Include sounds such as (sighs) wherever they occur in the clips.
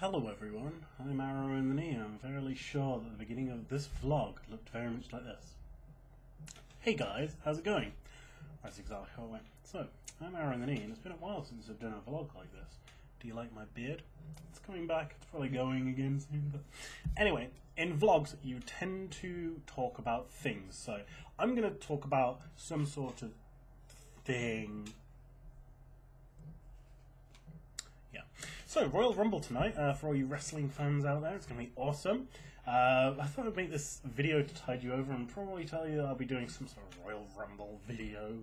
Hello everyone, I'm Arrow in the Knee I'm fairly sure that the beginning of this vlog looked very much like this. Hey guys, how's it going? That's exactly how it went. So, I'm Arrow in the Knee and it's been a while since I've done a vlog like this. Do you like my beard? It's coming back, it's probably going again soon, but... Anyway, in vlogs you tend to talk about things, so I'm going to talk about some sort of thing yeah. So Royal Rumble tonight uh, for all you wrestling fans out there. It's going to be awesome. Uh, I thought I'd make this video to tide you over and probably tell you I'll be doing some sort of Royal Rumble video.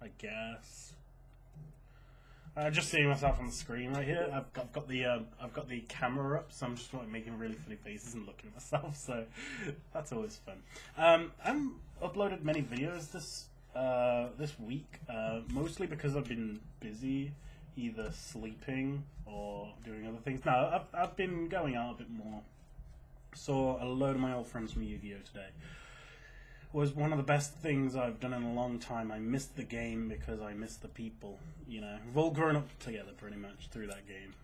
I guess. Uh, just seeing myself on the screen right here. I've got, I've got the um, I've got the camera up, so I'm just like making really funny faces and looking at myself. (laughs) So that's always fun. Um, I've uploaded many videos this uh, this week, uh, mostly because I've been busy either sleeping or doing other things. No, I've, I've been going out a bit more. Saw a load of my old friends from Yu-Gi-Oh! today. Was one of the best things I've done in a long time. I missed the game because I missed the people. You know, we've all grown up together pretty much through that game.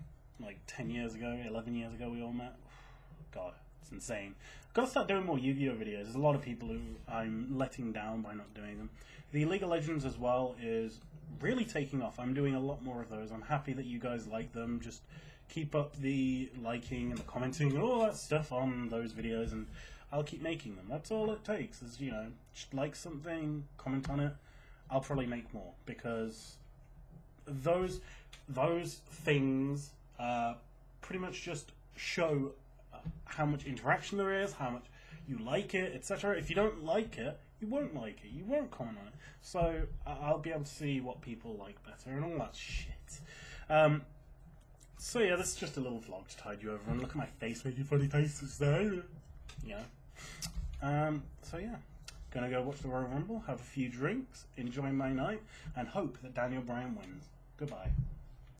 Like 10 years ago, 11 years ago, we all met. (sighs) God, it's insane. I've got to start doing more Yu-Gi-Oh videos. There's a lot of people who I'm letting down by not doing them. The League of Legends as well is really taking off. I'm doing a lot more of those. I'm happy that you guys like them. Just keep up the liking and the commenting and all that stuff on those videos, and I'll keep making them. That's all it takes. Is you know, just like something, comment on it. I'll probably make more because those those things uh, pretty much just show how much interaction there is, how much you like it, etc. If you don't like it, you won't like it. You won't comment on it. So I'll be able to see what people like better and all that shit. Um, so yeah, this is just a little vlog to tide you over and look at my face making funny faces there. Yeah. Um, so yeah, gonna go watch the Royal Rumble, have a few drinks, enjoy my night, and hope that Daniel Bryan wins. Goodbye.